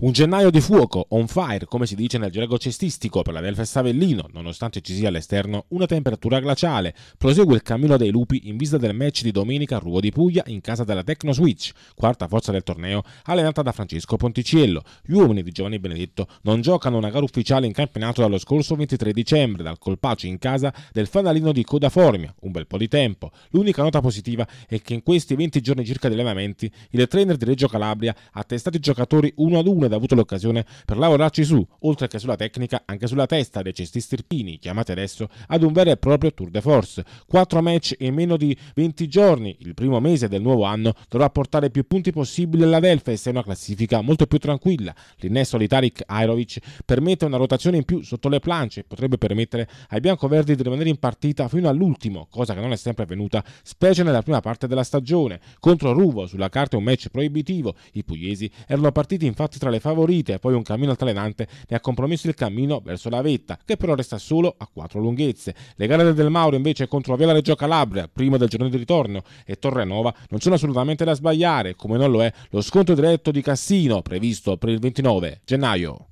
Un gennaio di fuoco, on fire, come si dice nel gergo cestistico per la Delfes Savellino, nonostante ci sia all'esterno una temperatura glaciale. Prosegue il cammino dei lupi in vista del match di domenica a Ruvo di Puglia in casa della Tecno Switch, quarta forza del torneo, allenata da Francesco Ponticciello. Gli uomini di Giovanni Benedetto non giocano una gara ufficiale in campionato dallo scorso 23 dicembre, dal colpaccio in casa del fanalino di Coda Formia, un bel po' di tempo. L'unica nota positiva è che in questi 20 giorni circa di allenamenti, il trainer di Reggio Calabria ha testato i giocatori uno ad uno ha avuto l'occasione per lavorarci su, oltre che sulla tecnica, anche sulla testa dei cestisti irpini, chiamati adesso ad un vero e proprio tour de force. Quattro match in meno di 20 giorni, il primo mese del nuovo anno, dovrà portare più punti possibili alla Delfes e una classifica molto più tranquilla. L'innesto di Tarik Airovic permette una rotazione in più sotto le planche e potrebbe permettere ai biancoverdi di rimanere in partita fino all'ultimo, cosa che non è sempre avvenuta, specie nella prima parte della stagione. Contro Ruvo, sulla carta un match proibitivo, i pugliesi erano partiti infatti tra le favorite e poi un cammino altalenante ne ha compromesso il cammino verso la vetta, che però resta solo a quattro lunghezze. Le gare del Mauro invece contro Viala Reggio Calabria, prima del giorno di ritorno, e Torrenova non sono assolutamente da sbagliare, come non lo è lo sconto diretto di Cassino previsto per il 29 gennaio.